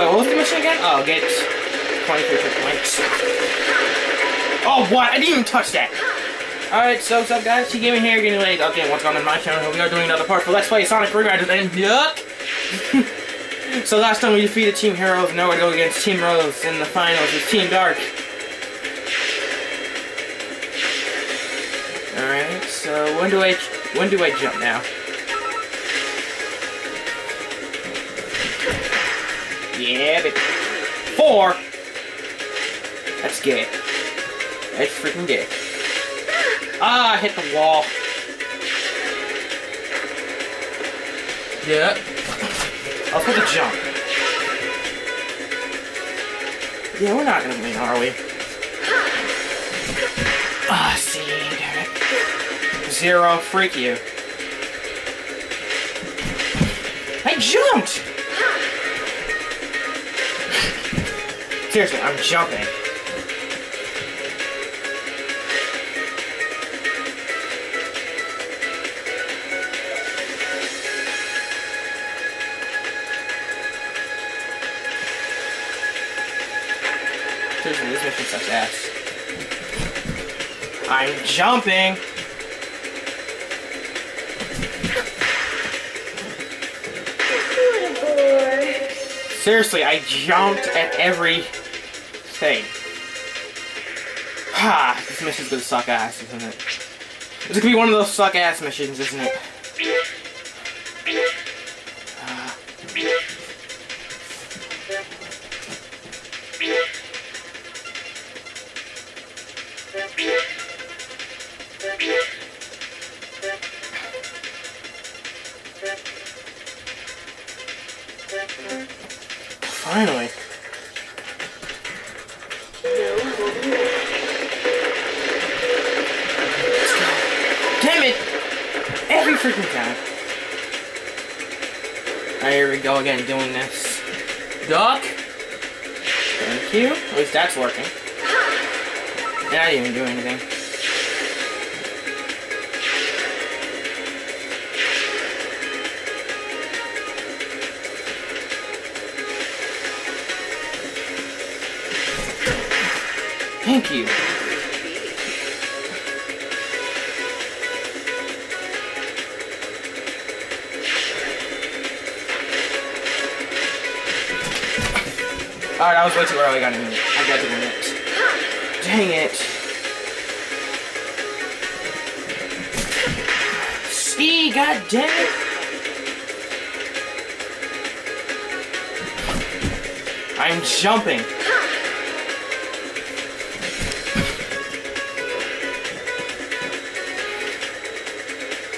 Wait, what was the mission again? Oh, get 23 points. Oh, what? I didn't even touch that. Alright, so what's up guys? She Gaming here, getting late. Okay, what's going on in my channel? We are doing another part for Let's Play Sonic Free Riders and Yuck! so last time we defeated Team Heroes, now we're going against Team Rose in the finals with Team Dark. Alright, so when do I when do I jump now? Yeah, baby. Four! That's gay. That's freaking gay. Ah, I hit the wall. Yeah. I'll put the jump. Yeah, we're not gonna win, are we? Ah, see, damn it. Zero, freak you. I jumped! Seriously, I'm jumping. Seriously, this mission sucks ass. I'm jumping! Seriously, I jumped at every thing. Ha! Ah, this mission's gonna suck ass, isn't it? This could be one of those suck ass missions, isn't it? Freaking here we go again, doing this. Duck! Thank you. At least that's working. Yeah, I didn't even do anything. Thank you. Alright, I was way too early. I got to I got win it. Dang it. See, god damn it. I'm jumping.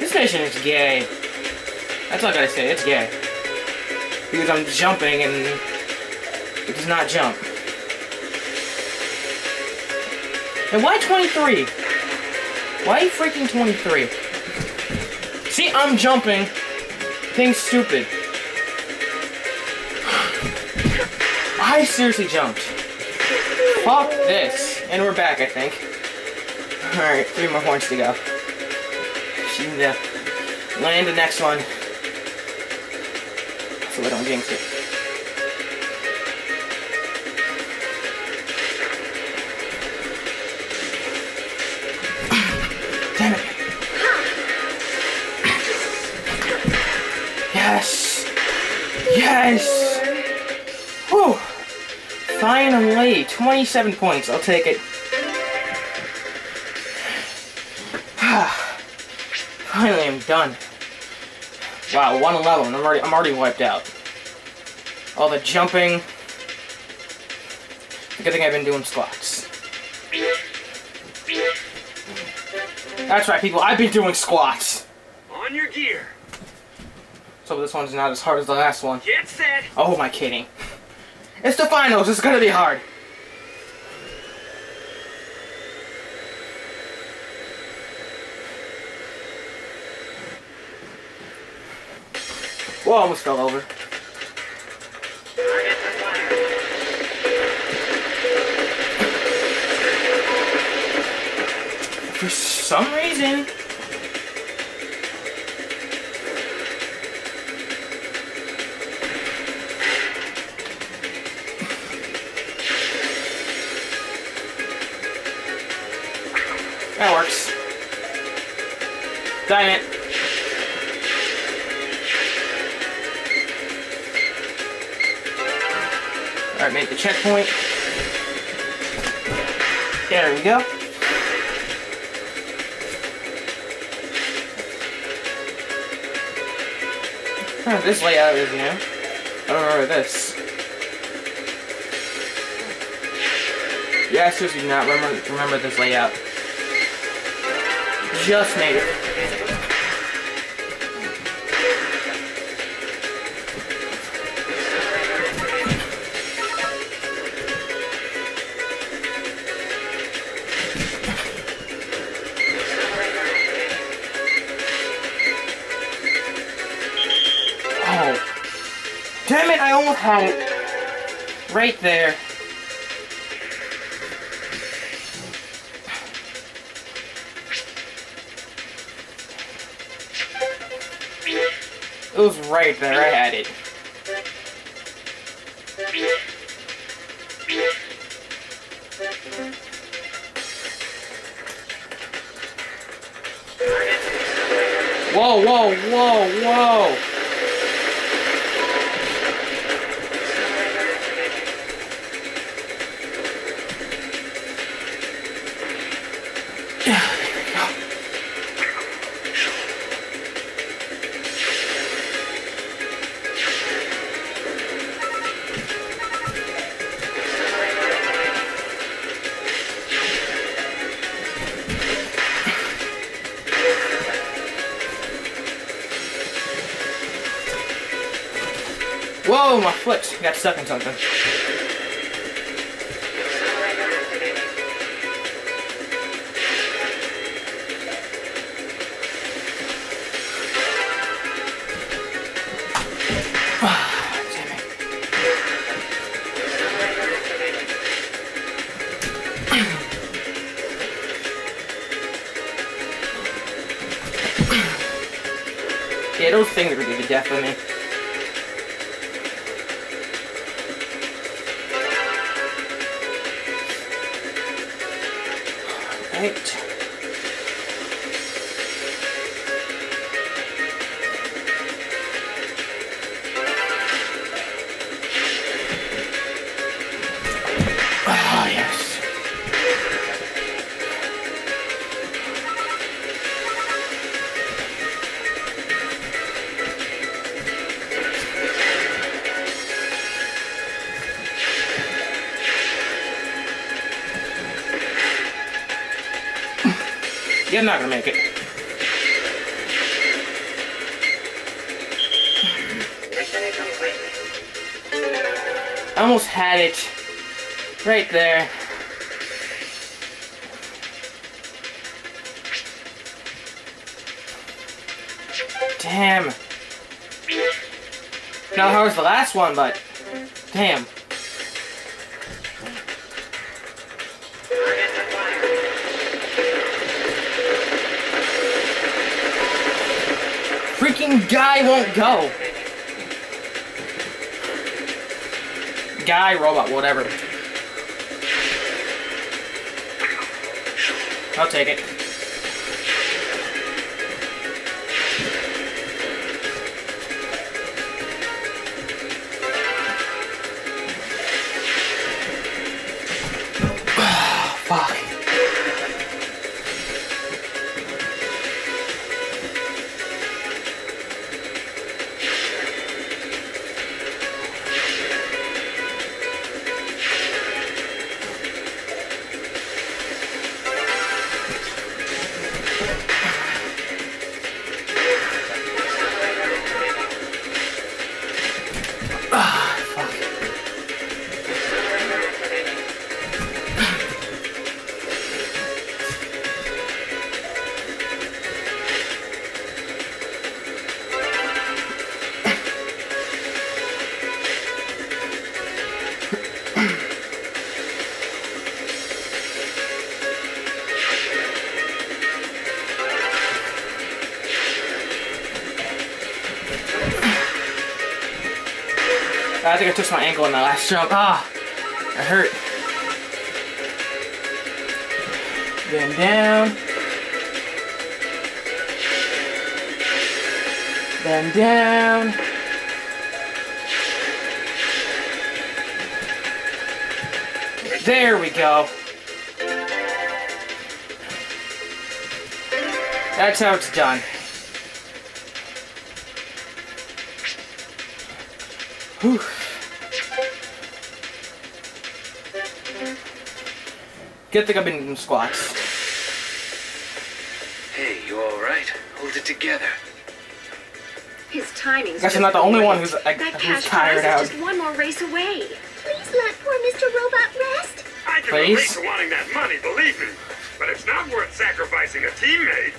This mission is gay. That's all I gotta say, it's gay. Because I'm jumping and it does not jump. And why 23? Why you freaking 23? See, I'm jumping. Thing's stupid. I seriously jumped. Fuck this. And we're back, I think. Alright, three more horns to go. She need to land the next one. So I don't jinx it. Finally, 27 points. I'll take it. Finally, I'm done. Wow, 111. I'm already, I'm already wiped out. All the jumping. Good thing I've been doing squats. That's right, people. I've been doing squats. On your gear. So this one's not as hard as the last one. Get set. Oh, am I kidding? It's the finals. It's gonna be hard. Whoa, almost fell over. For some reason, That works. Damn it. Alright, make the checkpoint. There we go. This layout is new. I don't remember this. Yeah, seriously, do not remember, remember this layout. Just made it. Oh. Damn it, I almost had it. Right there. It was right there, I had it. Whoa, whoa, whoa, whoa! Stuck in something. Yeah, those things are gonna be the death of me. You're not gonna make it. I almost had it. Right there. Damn. Not hard as the last one, but damn. Freaking guy won't go. Guy, robot, whatever. I'll take it. I think I touched my ankle in that last jump. Ah, it hurt. Bend down. Bend down. There we go. That's how it's done. Whew. Good thing I've been doing squats. Hey, you alright? Hold it together. His timing's Guess I'm not the only one great. who's, like, that who's cash tired prize out. is just one more race away. Please let poor Mr. Robot rest. I can Please? relate to wanting that money, believe me. But it's not worth sacrificing a teammate.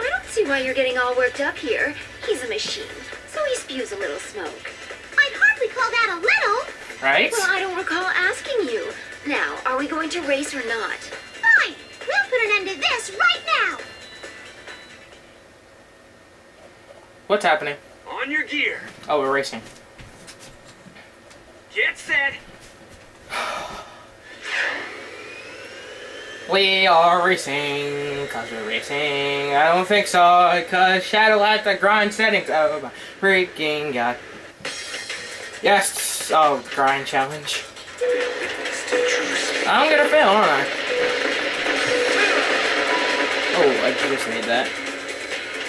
I don't see why you're getting all worked up here. He's a machine, so he spews a little smoke. I'd hardly call that a little. Right? Well, I don't recall asking you. Now, are we going to race or not? Fine, we'll put an end to this right now. What's happening? On your gear. Oh, we're racing. Get set. We are racing, cause we're racing. I don't think so, cause Shadow has the grind settings. Oh my freaking god. Yes, oh, grind challenge. I'm gonna fail, aren't I? Oh, I just made that.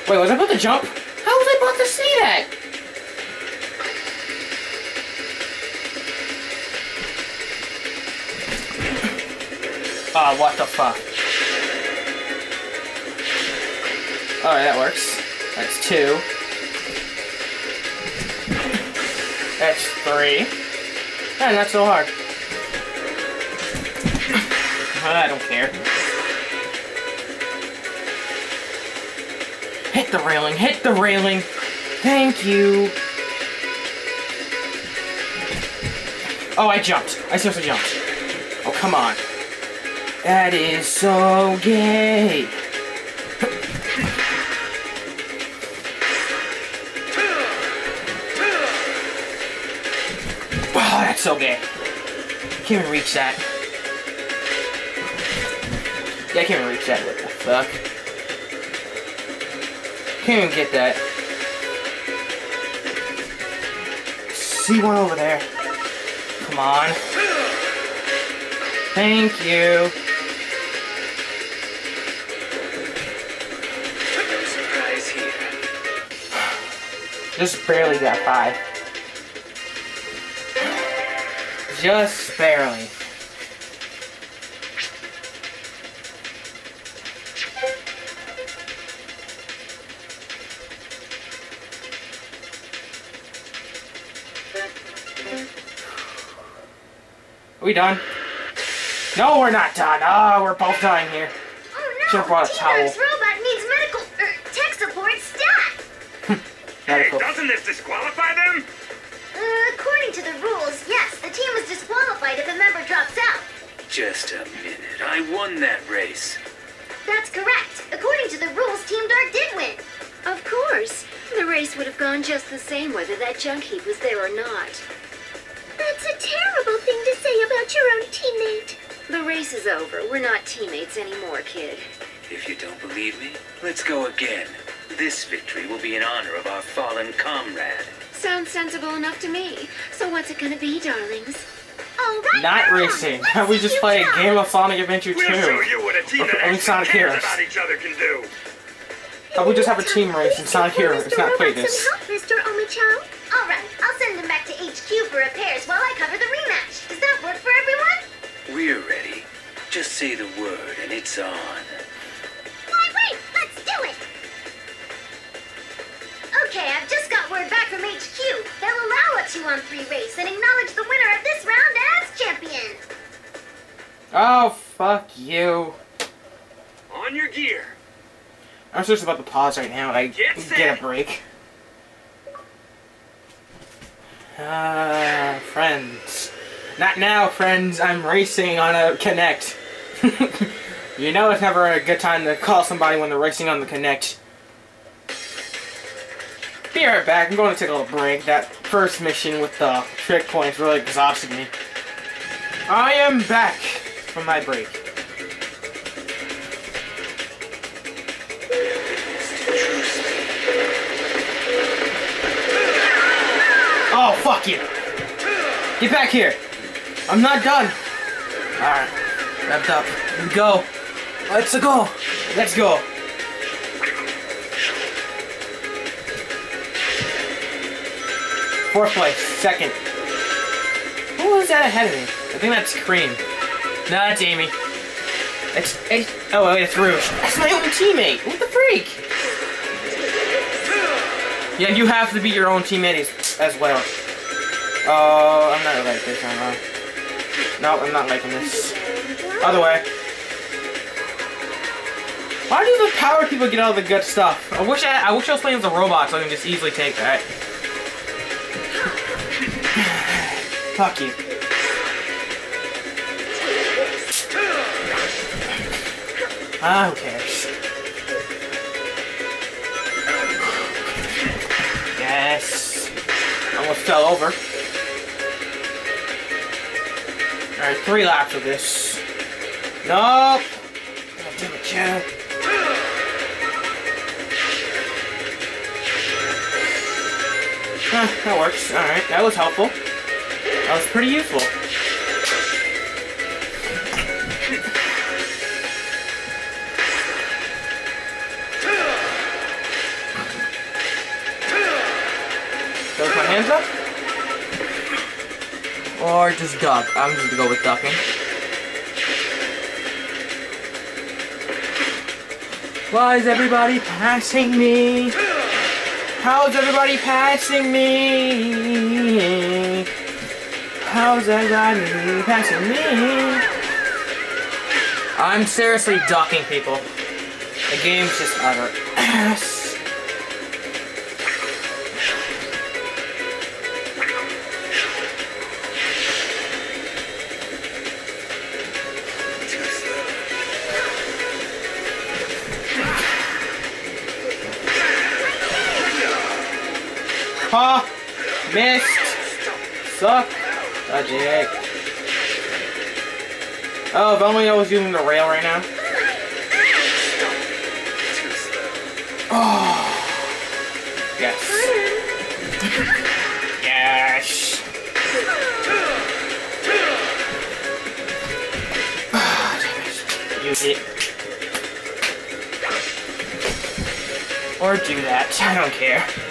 Wait, was I about to jump? How was I about to see that? Oh, what the fuck? Alright, that works. That's two. That's three. Yeah, not so hard. I don't care. Hit the railing, hit the railing! Thank you! Oh, I jumped. I seriously jumped. Oh, come on. That is so gay. Wow, that's so gay. Can't even reach that. Yeah, I can't reach that. What the fuck? Can't even get that. See one over there. Come on. Thank you. Just barely got five. Just barely. We done? No, we're not done. Oh, we're both dying here. Oh no, Should've brought a T-Rex towel. robot needs medical er, tech support staff. Hey, Medical. doesn't this disqualify them? Uh, according to the rules, yes, the team is disqualified if a member drops out. Just a minute. I won that race. That's correct. According to the rules, Team Dark did win. Of course. The race would have gone just the same whether that junk heap was there or not. That's a terrible thing to say about your own teammate. The race is over. We're not teammates anymore, kid. If you don't believe me, let's go again. This victory will be in honor of our fallen comrade. Sounds sensible enough to me. So what's it gonna be, darlings? All right, Not now, racing. let's We just play a try. game of Sonic Adventure 2. We'll show you what a team that actually Sonic cares Heroes. about each other can do. Oh, we just have a team race in Sonic Please, Heroes. Mr. Not play Robot, this. Some help, Mr. Omochao. All right, I'll send him back to HQ for repairs while I cover the We're ready. Just say the word and it's on. Why wait? Let's do it. Okay, I've just got word back from HQ. They'll allow a two-on-three race and acknowledge the winner of this round as champion. Oh, fuck you. On your gear. I'm just about to pause right now. I Get get a break. Ah, friends. Not now, friends. I'm racing on a Kinect. you know it's never a good time to call somebody when they're racing on the Kinect. Be right back. I'm going to take a little break. That first mission with the trick points really exhausted me. I am back from my break. Oh, fuck you. Get back here. I'm not done. Alright. Wrapped up. Let's go. Let's go. Let's go. Fourth place. Second. Who was that ahead of me? I think that's Cream. No, that's Amy. It's, it's oh wait, it's Rouge. That's my own teammate. What the freak? Yeah, you have to be your own teammate as, well. Oh, I'm not like this, am I? No, I'm not liking this. Other way. Why do the power people get all the good stuff? I wish I, I wish I was playing as a robot so I can just easily take that. Fuck you. Ah, who cares? Yes. Almost fell over. Alright, three laps of this. Nope. God damn it, Chad. Huh, that works. Alright, that was helpful. That was pretty useful. Throw my hands up? Or just duck. I'm just gonna go with ducking. Why is everybody passing me? How's everybody passing me? How's everybody passing me? I'm seriously ducking people. The game's just utter ass. Suck! A dick. Oh, if only I was using the rail right now. Oh. Yes. Yes. Ah. Use it. Or do that. I don't care.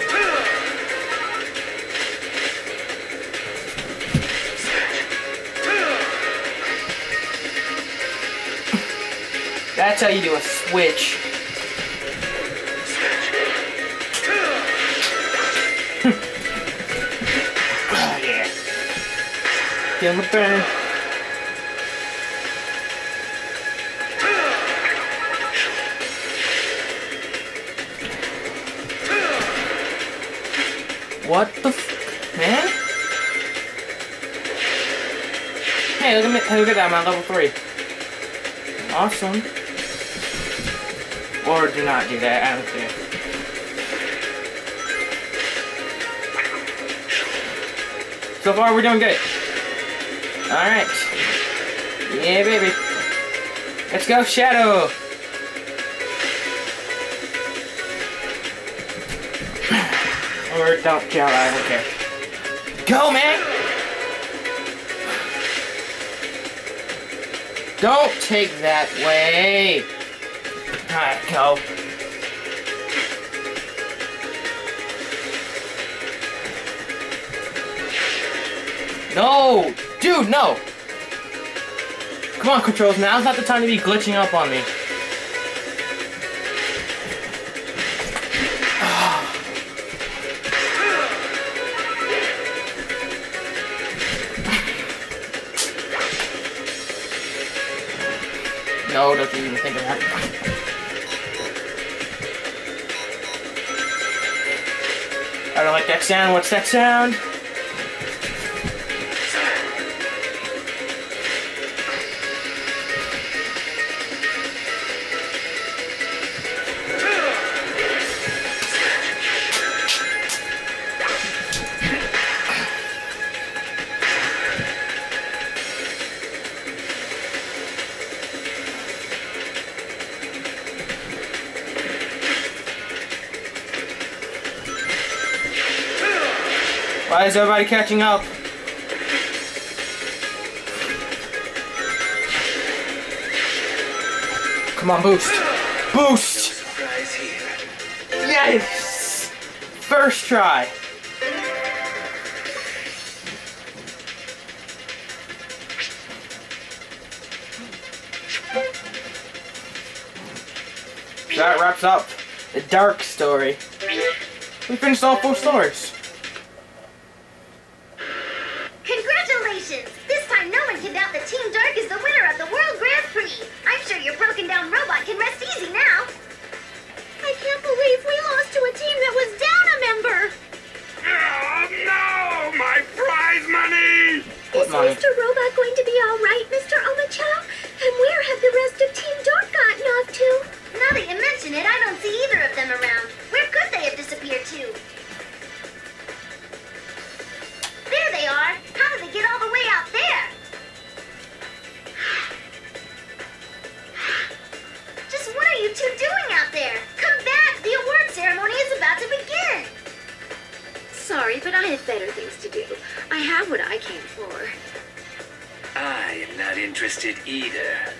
That's how you do a switch. oh, yeah. Feel the burn. What the f man? Hey, look at me, look at that, I'm at level 3. Awesome. Or do not do that, I don't care. So far, we're doing good. Alright. Yeah, baby. Let's go, Shadow! or don't kill, I don't care. Go, man! Don't take that way! Alright, go. No! Dude, no! Come on, controls, now's not the time to be glitching up on me. No, don't even think of that. Don't like that sound. What's that sound? Why is everybody catching up? Come on, boost. Boost! Yes! First try. That wraps up the dark story. We finished all four stories. Not interested either.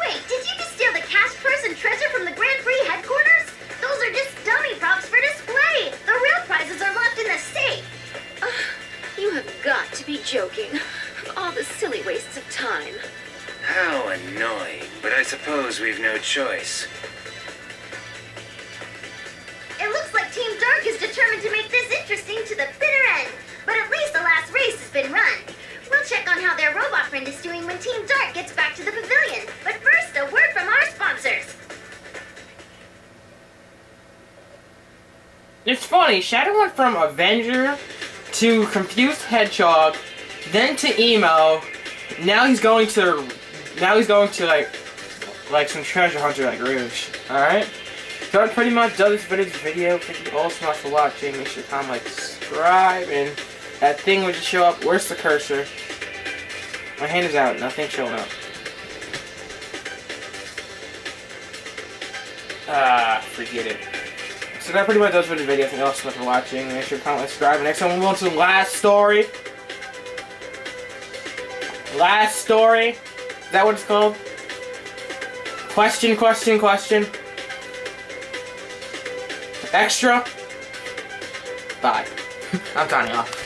Wait, did you just steal the cash purse and treasure from the Grand Prix headquarters? Those are just dummy props for display. The real prizes are locked in the safe. You have got to be joking. All the silly wastes of time. How annoying, but I suppose we've no choice. It looks like Team Dark is determined to make this interesting to the bitter end. But at least the last race has been run. How their robot friend is doing when Team Dark gets back to the pavilion. But first, a word from our sponsors. It's funny, Shadow went from Avenger to Confused Hedgehog, then to Emo. Now he's going to, now he's going to like, like some treasure hunter like Rouge. All right. So that pretty much does this video. video. Thank you all so much for watching. Make sure to comment, like, subscribe, and that thing would just show up. Where's the cursor? My hand is out. Nothing showing up. Ah, forget it. So that pretty much does for the video. Thank you all so much for watching. Make sure to comment, subscribe. And next time we'll on to the last story. Last story. Is that what it's called? Question, question, question. Extra. Bye. I'm off.